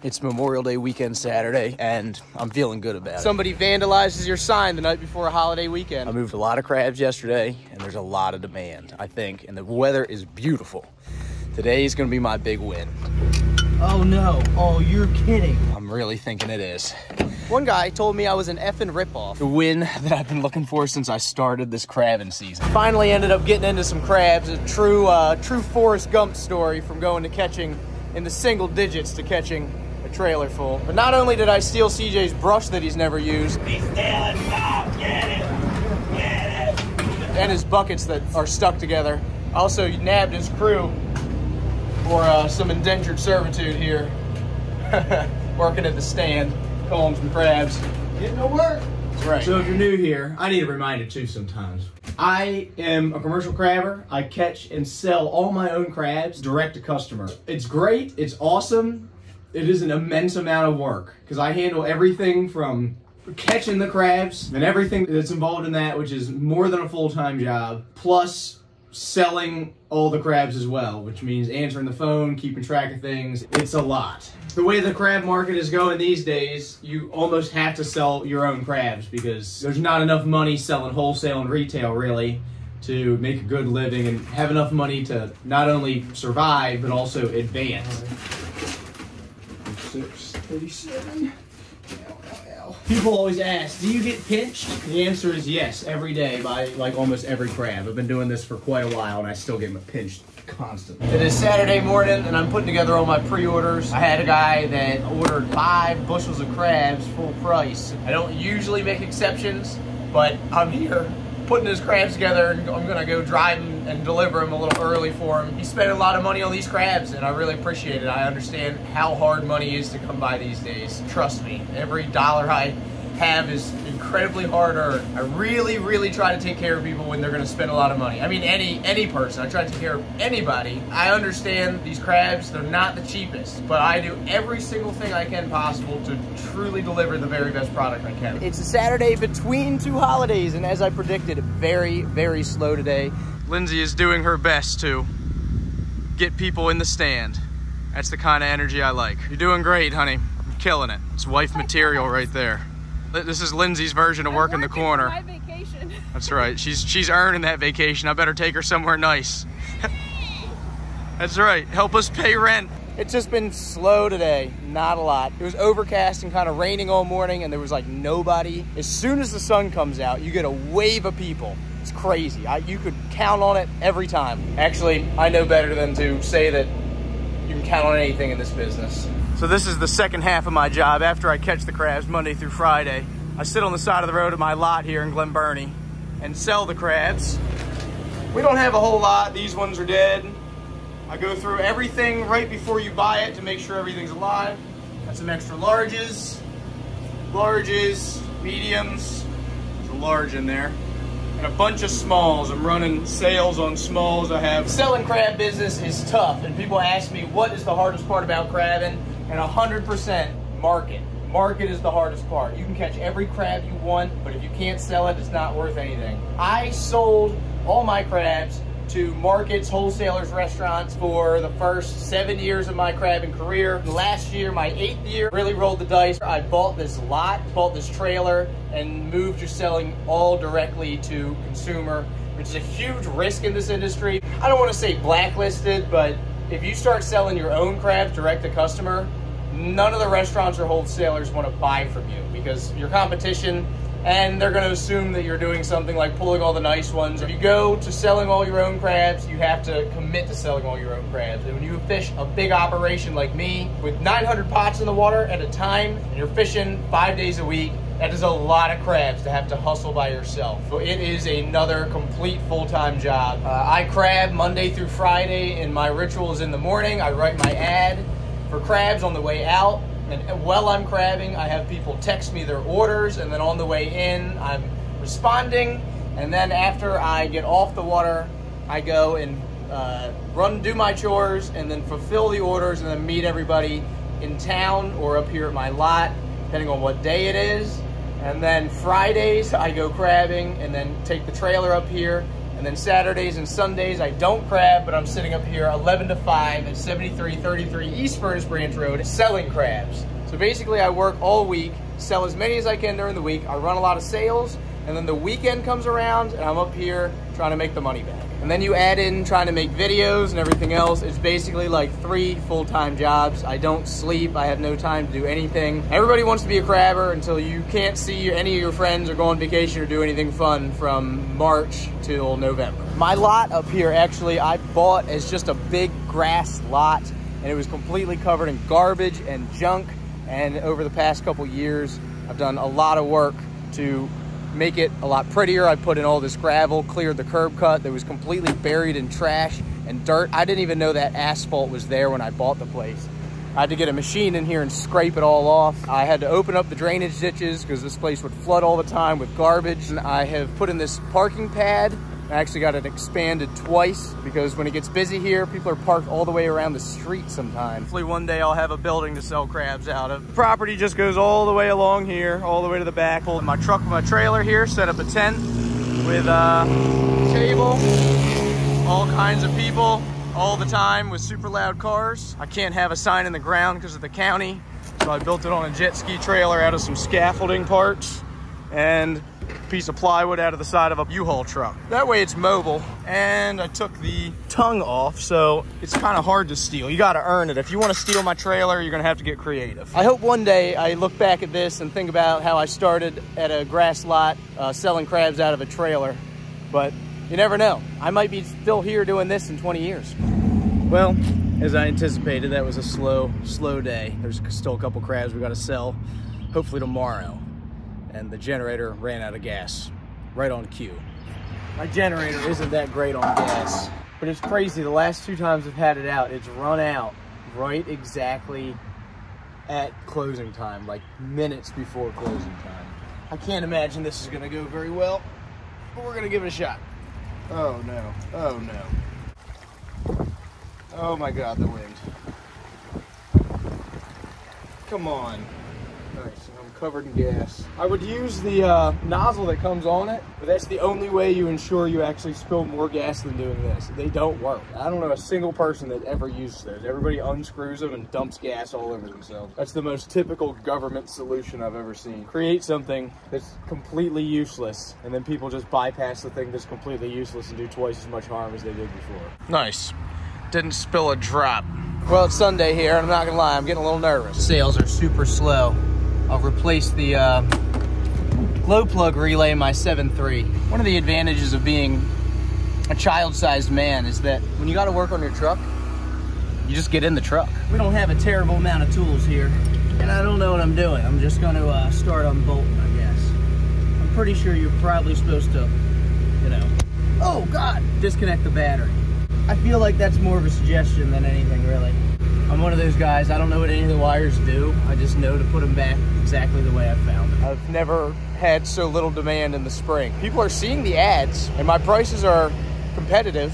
It's Memorial Day weekend Saturday, and I'm feeling good about it. Somebody vandalizes your sign the night before a holiday weekend. I moved a lot of crabs yesterday, and there's a lot of demand, I think, and the weather is beautiful. Today is gonna be my big win. Oh no, oh, you're kidding. I'm really thinking it is. One guy told me I was an effing ripoff. The win that I've been looking for since I started this crabbing season. Finally ended up getting into some crabs. A true, uh, true Forrest Gump story from going to catching in the single digits to catching trailer full. But not only did I steal CJ's brush that he's never used. He's stealing get it, get it. And his buckets that are stuck together. Also nabbed his crew for uh, some indentured servitude here. Working at the stand, calling some crabs. Getting to work. That's right. So if you're new here, I need a reminder too sometimes. I am a commercial crabber. I catch and sell all my own crabs direct to customer. It's great. It's awesome. It is an immense amount of work because I handle everything from catching the crabs and everything that's involved in that, which is more than a full-time job, plus selling all the crabs as well, which means answering the phone, keeping track of things. It's a lot. The way the crab market is going these days, you almost have to sell your own crabs because there's not enough money selling wholesale and retail really to make a good living and have enough money to not only survive but also advance. 637. People always ask, do you get pinched? The answer is yes, every day by like almost every crab. I've been doing this for quite a while and I still get pinched constantly. It is Saturday morning and I'm putting together all my pre-orders. I had a guy that ordered five bushels of crabs full price. I don't usually make exceptions, but I'm here putting his crabs together and I'm gonna go drive him and deliver him a little early for him. He spent a lot of money on these crabs and I really appreciate it. I understand how hard money is to come by these days. Trust me, every dollar I have is incredibly hard earned. I really, really try to take care of people when they're going to spend a lot of money. I mean, any any person. I try to take care of anybody. I understand these crabs; they're not the cheapest, but I do every single thing I can possible to truly deliver the very best product I can. It's a Saturday between two holidays, and as I predicted, very, very slow today. Lindsay is doing her best to get people in the stand. That's the kind of energy I like. You're doing great, honey. You're killing it. It's wife material right there. This is Lindsay's version of working, working the corner. my vacation. That's right. She's she's earning that vacation. I better take her somewhere nice. That's right. Help us pay rent. It's just been slow today, not a lot. It was overcast and kind of raining all morning and there was like nobody. As soon as the sun comes out, you get a wave of people. It's crazy. I, you could count on it every time. Actually, I know better than to say that you can count on anything in this business. So this is the second half of my job after I catch the crabs Monday through Friday. I sit on the side of the road at my lot here in Glen Burnie and sell the crabs. We don't have a whole lot. These ones are dead. I go through everything right before you buy it to make sure everything's alive. Got some extra larges, larges, mediums. There's a large in there. And a bunch of smalls. I'm running sales on smalls. I have selling crab business is tough. And people ask me, what is the hardest part about crabbing? And 100% market. Market is the hardest part. You can catch every crab you want, but if you can't sell it, it's not worth anything. I sold all my crabs to markets, wholesalers, restaurants for the first seven years of my crabbing career. Last year, my eighth year, really rolled the dice. I bought this lot, bought this trailer, and moved to selling all directly to consumer, which is a huge risk in this industry. I don't want to say blacklisted, but if you start selling your own crabs direct to customer, none of the restaurants or wholesalers want to buy from you because your competition and they're going to assume that you're doing something like pulling all the nice ones. If you go to selling all your own crabs, you have to commit to selling all your own crabs. And when you fish a big operation like me with 900 pots in the water at a time, and you're fishing five days a week, that is a lot of crabs to have to hustle by yourself. So it is another complete full-time job. Uh, I crab Monday through Friday, and my ritual is in the morning. I write my ad for crabs on the way out. And while I'm crabbing, I have people text me their orders, and then on the way in, I'm responding. And then after I get off the water, I go and uh, run, do my chores, and then fulfill the orders, and then meet everybody in town or up here at my lot, depending on what day it is. And then Fridays, I go crabbing and then take the trailer up here And then Saturdays and Sundays, I don't crab, but I'm sitting up here 11 to 5 at 7333 East Furnace Branch Road selling crabs. So basically, I work all week, sell as many as I can during the week. I run a lot of sales, and then the weekend comes around, and I'm up here trying to make the money back. And then you add in trying to make videos and everything else. It's basically like three full-time jobs. I don't sleep. I have no time to do anything. Everybody wants to be a crabber until you can't see any of your friends or go on vacation or do anything fun from March till November. My lot up here, actually, I bought as just a big grass lot and it was completely covered in garbage and junk. And over the past couple years, I've done a lot of work to make it a lot prettier. I put in all this gravel, cleared the curb cut that was completely buried in trash and dirt. I didn't even know that asphalt was there when I bought the place. I had to get a machine in here and scrape it all off. I had to open up the drainage ditches because this place would flood all the time with garbage. And I have put in this parking pad I actually got it expanded twice because when it gets busy here, people are parked all the way around the street sometimes. Hopefully one day I'll have a building to sell crabs out of. Property just goes all the way along here, all the way to the back. Pull my truck with my trailer here, set up a tent with a table, all kinds of people all the time with super loud cars. I can't have a sign in the ground because of the county, so I built it on a jet ski trailer out of some scaffolding parts and piece of plywood out of the side of a U-Haul truck. That way it's mobile. And I took the tongue off, so it's kind of hard to steal. You got to earn it. If you want to steal my trailer, you're going to have to get creative. I hope one day I look back at this and think about how I started at a grass lot uh, selling crabs out of a trailer. But you never know. I might be still here doing this in 20 years. Well, as I anticipated, that was a slow, slow day. There's still a couple crabs we got to sell, hopefully tomorrow and the generator ran out of gas right on cue. My generator isn't that great on gas, but it's crazy. The last two times I've had it out, it's run out right exactly at closing time, like minutes before closing time. I can't imagine this is gonna go very well, but we're gonna give it a shot. Oh no, oh no. Oh my God, the wind. Come on. Covered in gas. I would use the uh, nozzle that comes on it, but that's the only way you ensure you actually spill more gas than doing this. They don't work. I don't know a single person that ever uses those. Everybody unscrews them and dumps gas all over themselves. That's the most typical government solution I've ever seen. Create something that's completely useless, and then people just bypass the thing that's completely useless and do twice as much harm as they did before. Nice. Didn't spill a drop. Well, it's Sunday here, and I'm not gonna lie, I'm getting a little nervous. Sales are super slow. I'll replace the uh, glow plug relay in my 7.3. One of the advantages of being a child-sized man is that when you got to work on your truck, you just get in the truck. We don't have a terrible amount of tools here, and I don't know what I'm doing. I'm just to uh, start unbolting, I guess. I'm pretty sure you're probably supposed to, you know, oh God, disconnect the battery. I feel like that's more of a suggestion than anything, really. I'm one of those guys, I don't know what any of the wires do. I just know to put them back exactly the way I found them. I've never had so little demand in the spring. People are seeing the ads and my prices are competitive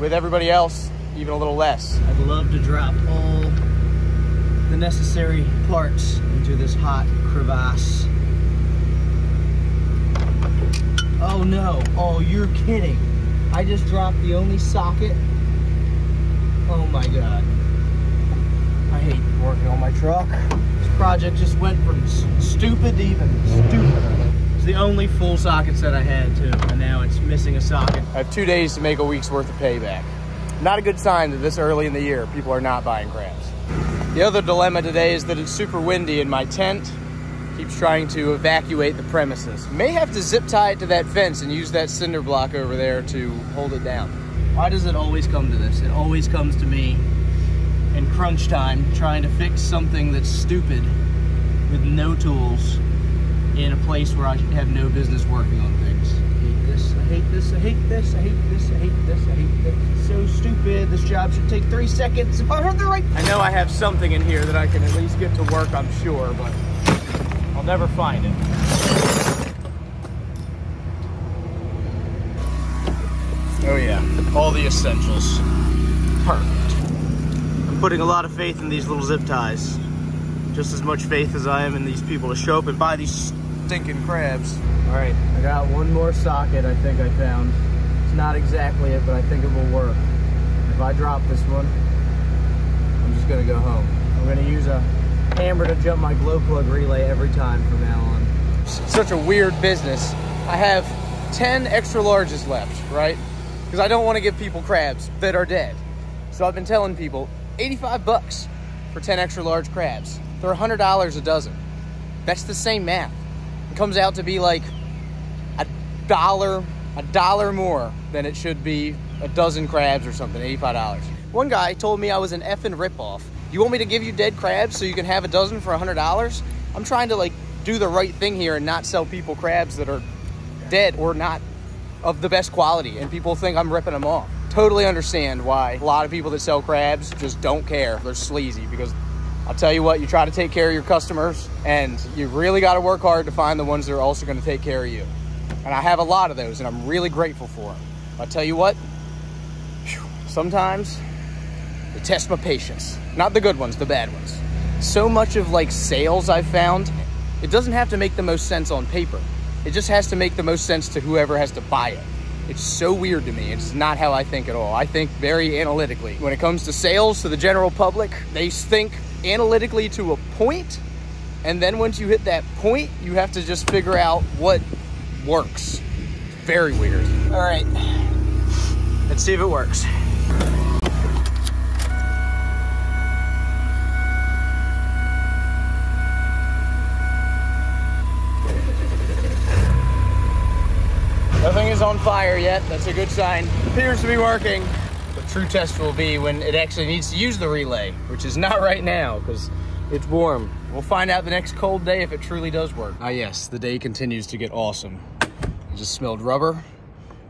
with everybody else, even a little less. I'd love to drop all the necessary parts into this hot crevasse. Oh no, oh you're kidding. I just dropped the only socket. Oh my God. I hate working on my truck. This project just went from stupid to even stupider. It's the only full socket set I had too, and now it's missing a socket. I have two days to make a week's worth of payback. Not a good sign that this early in the year, people are not buying crabs. The other dilemma today is that it's super windy and my tent keeps trying to evacuate the premises. May have to zip tie it to that fence and use that cinder block over there to hold it down. Why does it always come to this? It always comes to me in crunch time trying to fix something that's stupid with no tools in a place where I have no business working on things. I hate this, I hate this, I hate this, I hate this, I hate this, I hate this. It's so stupid. This job should take three seconds if I heard the right. I know I have something in here that I can at least get to work, I'm sure, but I'll never find it. Oh yeah, all the essentials. Perfect putting a lot of faith in these little zip ties. Just as much faith as I am in these people to show up and buy these stinking crabs. All right, I got one more socket I think I found. It's not exactly it, but I think it will work. If I drop this one, I'm just gonna go home. I'm gonna use a hammer to jump my glow plug relay every time from now on. Such a weird business. I have 10 extra larges left, right? Because I don't want to give people crabs that are dead. So I've been telling people 85 bucks for 10 extra large crabs. They're $100 a dozen. That's the same math. It comes out to be like a dollar, a dollar more than it should be a dozen crabs or something, $85. One guy told me I was an effing ripoff. You want me to give you dead crabs so you can have a dozen for $100? I'm trying to like do the right thing here and not sell people crabs that are dead or not of the best quality and people think I'm ripping them off. Totally understand why a lot of people that sell crabs just don't care. They're sleazy because I'll tell you what, you try to take care of your customers and you really got to work hard to find the ones that are also going to take care of you. And I have a lot of those and I'm really grateful for them. I'll tell you what, sometimes they test my patience. Not the good ones, the bad ones. So much of like sales I've found, it doesn't have to make the most sense on paper. It just has to make the most sense to whoever has to buy it. It's so weird to me. It's not how I think at all. I think very analytically. When it comes to sales to the general public, they think analytically to a point, and then once you hit that point, you have to just figure out what works. Very weird. All right, let's see if it works. On fire yet. That's a good sign. Appears to be working. The true test will be when it actually needs to use the relay, which is not right now because it's warm. We'll find out the next cold day if it truly does work. Ah yes, the day continues to get awesome. I just smelled rubber,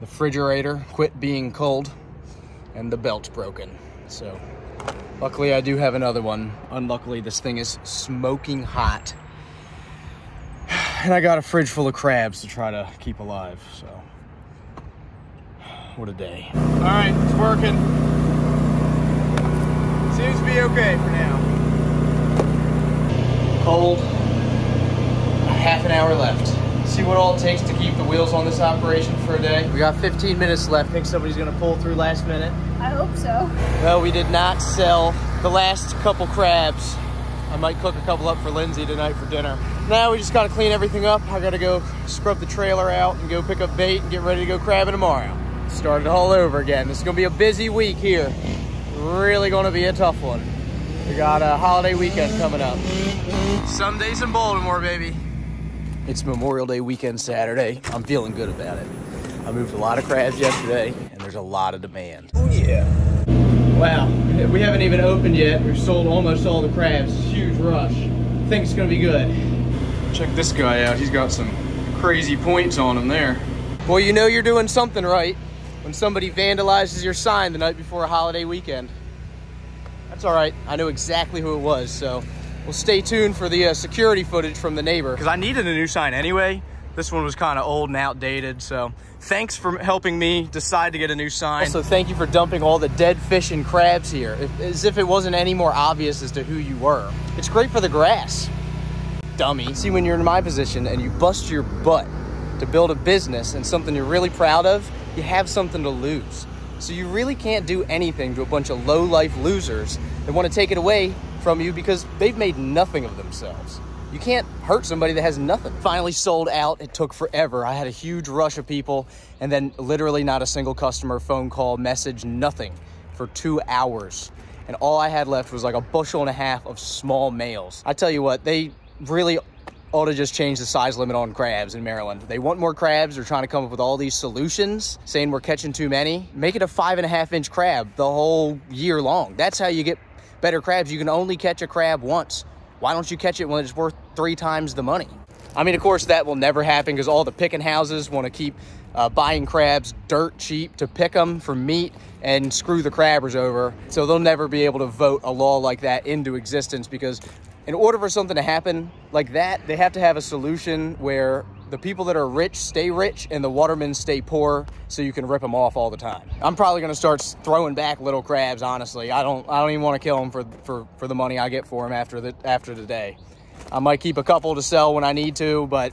the refrigerator quit being cold, and the belt's broken. So luckily I do have another one. Unluckily this thing is smoking hot. And I got a fridge full of crabs to try to keep alive, so. What a day. All right, it's working. Seems to be okay for now. Cold. Half an hour left. See what all it takes to keep the wheels on this operation for a day. We got 15 minutes left. Think somebody's gonna pull through last minute. I hope so. Well, we did not sell the last couple crabs. I might cook a couple up for Lindsay tonight for dinner. Now we just gotta clean everything up. I gotta go scrub the trailer out and go pick up bait and get ready to go crabbing tomorrow. Start it all over again. This is gonna be a busy week here. Really gonna be a tough one. We got a holiday weekend coming up. Some days in Baltimore, baby. It's Memorial Day weekend Saturday. I'm feeling good about it. I moved a lot of crabs yesterday and there's a lot of demand. Oh yeah. Wow, we haven't even opened yet. We've sold almost all the crabs. Huge rush. think it's gonna be good. Check this guy out. He's got some crazy points on him there. Well, you know you're doing something right when somebody vandalizes your sign the night before a holiday weekend. That's all right. I know exactly who it was, so we'll stay tuned for the uh, security footage from the neighbor. Because I needed a new sign anyway. This one was kind of old and outdated, so thanks for helping me decide to get a new sign. Also, thank you for dumping all the dead fish and crabs here, if, as if it wasn't any more obvious as to who you were. It's great for the grass, dummy. See, when you're in my position and you bust your butt to build a business and something you're really proud of, you have something to lose. So you really can't do anything to a bunch of low-life losers that want to take it away from you because they've made nothing of themselves. You can't hurt somebody that has nothing. Finally sold out. It took forever. I had a huge rush of people and then literally not a single customer, phone call, message, nothing for two hours. And all I had left was like a bushel and a half of small males. I tell you what, they really ought to just change the size limit on crabs in Maryland. They want more crabs. They're trying to come up with all these solutions, saying we're catching too many. Make it a five and a half inch crab the whole year long. That's how you get better crabs. You can only catch a crab once. Why don't you catch it when it's worth three times the money? I mean, of course, that will never happen because all the picking houses want to keep uh, buying crabs dirt cheap to pick them for meat and screw the crabbers over. So they'll never be able to vote a law like that into existence because in order for something to happen like that, they have to have a solution where the people that are rich stay rich and the watermen stay poor so you can rip them off all the time. I'm probably gonna start throwing back little crabs, honestly. I don't I don't even want to kill them for, for, for the money I get for them after the, after the day. I might keep a couple to sell when I need to, but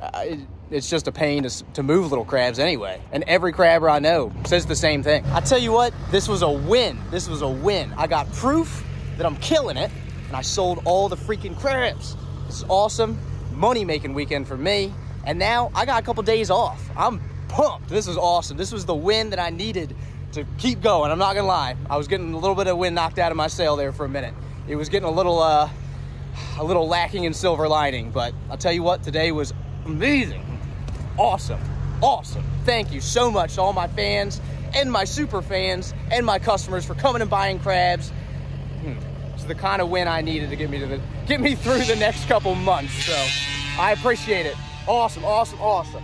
uh, it, it's just a pain to, to move little crabs anyway. And every crabber I know says the same thing. I tell you what, this was a win. This was a win. I got proof that I'm killing it, and I sold all the freaking crabs. This is awesome. Money making weekend for me. And now I got a couple days off. I'm pumped. This is awesome. This was the win that I needed to keep going. I'm not gonna lie. I was getting a little bit of wind knocked out of my sail there for a minute. It was getting a little, uh, a little lacking in silver lining, but I'll tell you what, today was amazing. Awesome. Awesome. Thank you so much to all my fans and my super fans and my customers for coming and buying crabs. The kind of win I needed to get me to the get me through the next couple months. So I appreciate it. Awesome, awesome, awesome.